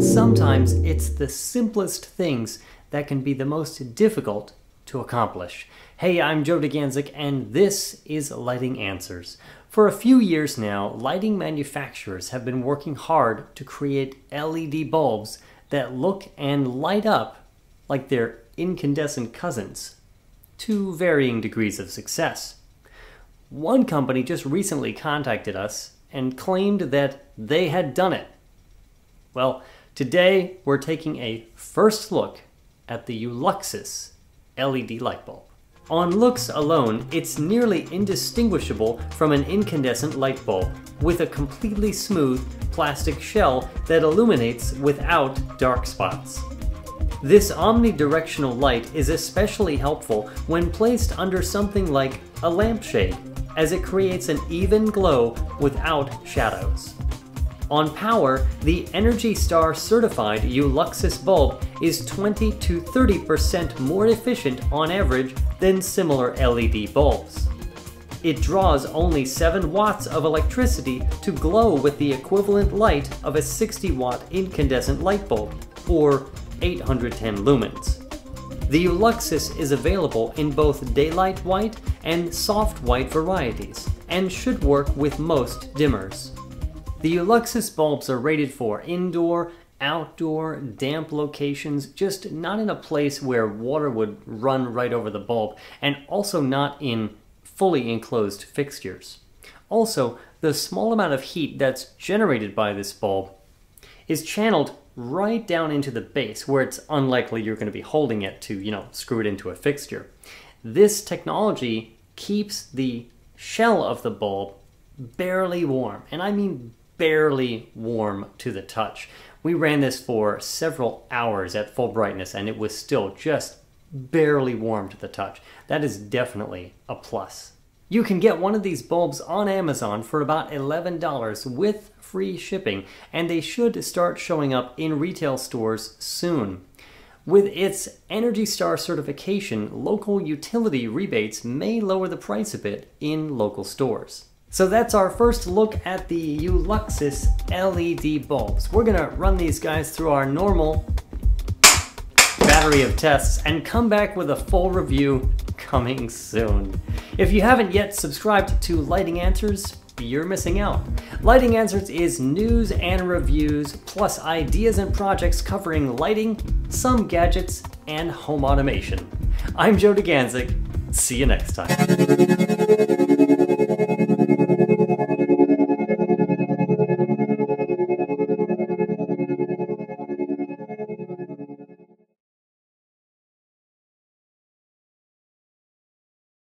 Sometimes it's the simplest things that can be the most difficult to accomplish. Hey, I'm Joe DeGanzik, and this is Lighting Answers. For a few years now, lighting manufacturers have been working hard to create LED bulbs that look and light up like their incandescent cousins, to varying degrees of success. One company just recently contacted us and claimed that they had done it. Well, today we're taking a first look at the Uluxus LED light bulb. On looks alone, it's nearly indistinguishable from an incandescent light bulb with a completely smooth plastic shell that illuminates without dark spots. This omnidirectional light is especially helpful when placed under something like a lampshade as it creates an even glow without shadows. On power, the Energy Star certified Uluxus bulb is 20 to 30% more efficient on average than similar LED bulbs. It draws only 7 watts of electricity to glow with the equivalent light of a 60 watt incandescent light bulb, or 810 lumens. The Uluxus is available in both daylight white and soft white varieties, and should work with most dimmers. The Uluxus bulbs are rated for indoor, outdoor, damp locations, just not in a place where water would run right over the bulb, and also not in fully enclosed fixtures. Also, the small amount of heat that's generated by this bulb is channeled right down into the base where it's unlikely you're going to be holding it to, you know, screw it into a fixture. This technology keeps the shell of the bulb barely warm, and I mean barely warm to the touch. We ran this for several hours at full brightness and it was still just barely warm to the touch. That is definitely a plus. You can get one of these bulbs on Amazon for about $11 with free shipping, and they should start showing up in retail stores soon. With its Energy Star certification, local utility rebates may lower the price a bit in local stores. So that's our first look at the Uluxus LED bulbs. We're gonna run these guys through our normal battery of tests and come back with a full review coming soon. If you haven't yet subscribed to Lighting Answers, you're missing out. Lighting Answers is news and reviews, plus ideas and projects covering lighting, some gadgets, and home automation. I'm Joe DeGanzik. See you next time.